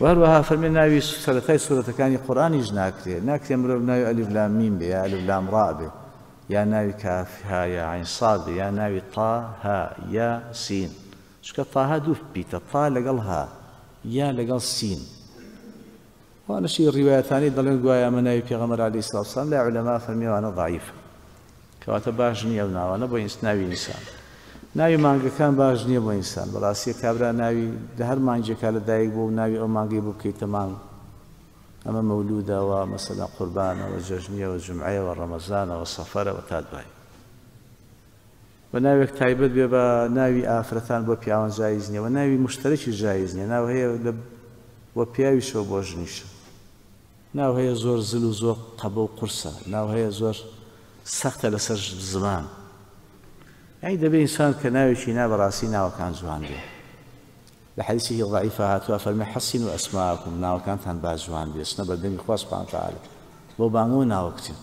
وهروەها فەرمی ناوی سەرەتای سوورەتەکانی قڕانیش ناکرێ ناکرێ مرۆ ناوی ئەلیفلام میم بێ یا ئەلیفلام ڕابێ یا ناوی کافها یا عینساد بێ یا ناوی تاها یا سین چکە تاها دوو بیتە تا لەگەڵ ها یا لەگەڵ سین وانشی ڕیوایەتانی دەڵێن گوایە ئەمە ناوی پێغەمەر علی سلاوسان لا علەما فەرمیوانە ضعیف کەواتە باش نییە و ناوانە بۆ ئینس ناوی ئینسان ناوی مانگەکان باش نییە بۆ ئینسان. بەڕاستیە کابرا ناوی لە هەر مانجێکا لە دایک بوو ناوی ئەو مانگی بوو بکەیتە مانگ. ئەمە مەولودەوە مەسەلا قوربانەوە جەژنیەوە جمعەوە ڕەمەزانەوە سەفەرەوە تا دوای بە ناوێک تایبەت بێ بە ناوی ئافرەتان بۆ پیاوان جایز نییە و ناوی مشتەرەکی جایز نییە. ناو هەیە لە بۆ پیاویشەوە بۆ ژنیشە. ناو هەیە زۆر زل و زۆر قەبە و قورسە. ناو هەیە زۆر سەختە لەسەر زمان. ئەی دەبێ ئینسان کە ناوێکی نا بەڕاستی ناوەکان جوان بێ لە حەدیسی ضعیفە هاتووە فەرمی حەسین و ئەسماکم ناوەکانتان با جوان بێ سنە بەردەمی خواست پانتەعاالە بۆ بانگە و ناوەکتین